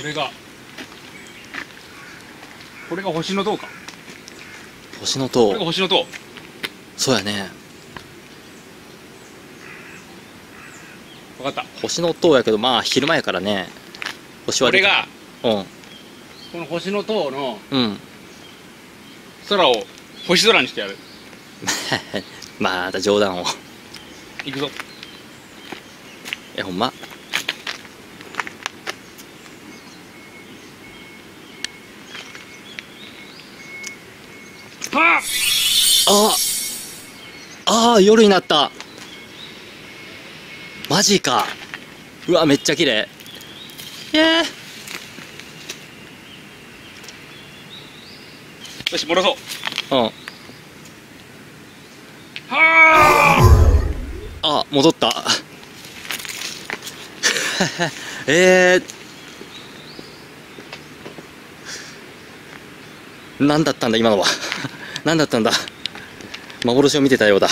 これが。これが星の塔か。星のこれが塔星の塔。そうやね。分かった。星の塔やけどまあ昼間やからね。星は出てこれが。うん。この星の塔の。うん。空を星空にしてやる。また冗談を。いくぞ。えほんま？はあああ夜になった。マジか。うわめっちゃ綺麗。イエー。よし戻そう。うん。はあ戻った。えー、何だったんだ今のは何だったんだ？幻を見てたようだ。